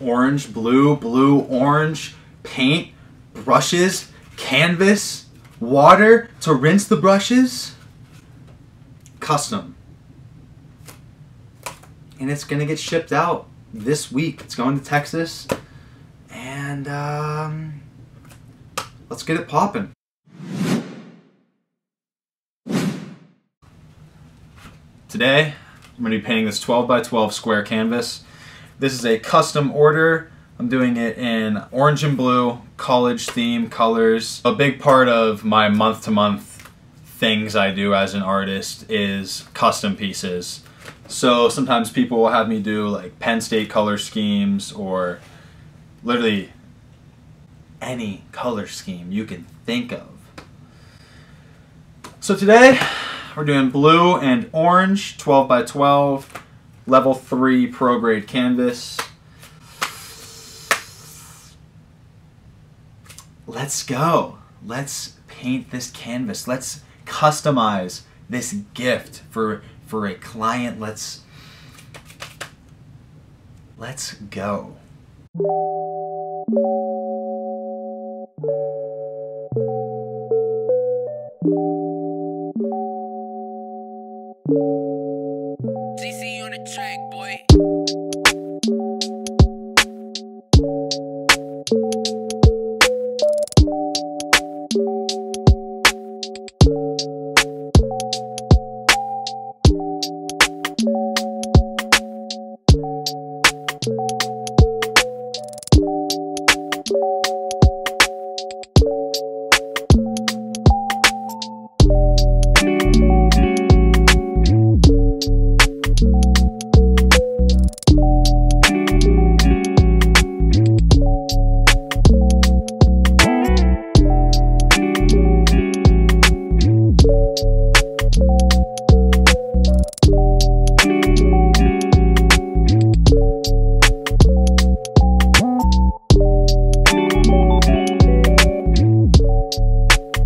orange, blue, blue, orange, paint, brushes, canvas, water to rinse the brushes. Custom. And it's gonna get shipped out this week. It's going to Texas. And um, let's get it popping. Today, I'm to be painting this 12 by 12 square canvas. This is a custom order. I'm doing it in orange and blue, college theme colors. A big part of my month to month things I do as an artist is custom pieces. So sometimes people will have me do like Penn State color schemes or literally any color scheme you can think of. So today we're doing blue and orange, 12 by 12, level 3 pro grade canvas. Let's go. Let's paint this canvas. Let's customize this gift for for a client. Let's let's go. Track, boy.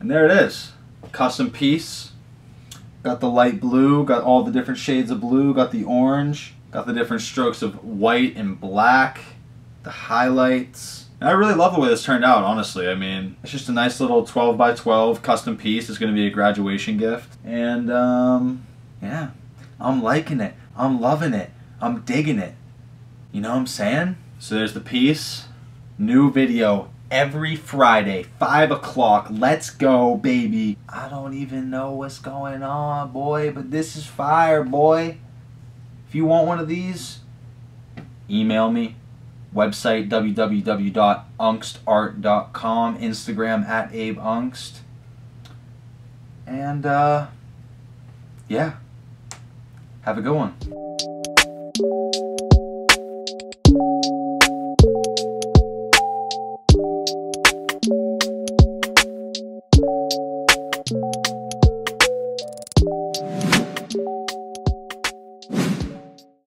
And there it is. Custom piece. Got the light blue, got all the different shades of blue, got the orange, got the different strokes of white and black, the highlights. And I really love the way this turned out, honestly. I mean, it's just a nice little 12 by 12 custom piece. It's going to be a graduation gift. And, um, yeah, I'm liking it. I'm loving it. I'm digging it. You know what I'm saying? So there's the piece. New video every Friday, 5 o'clock. Let's go, baby. I don't even know what's going on, boy, but this is fire, boy. If you want one of these, email me. Website www.onkstart.com. Instagram at Abe Onkst. And, uh, yeah. Have a good one.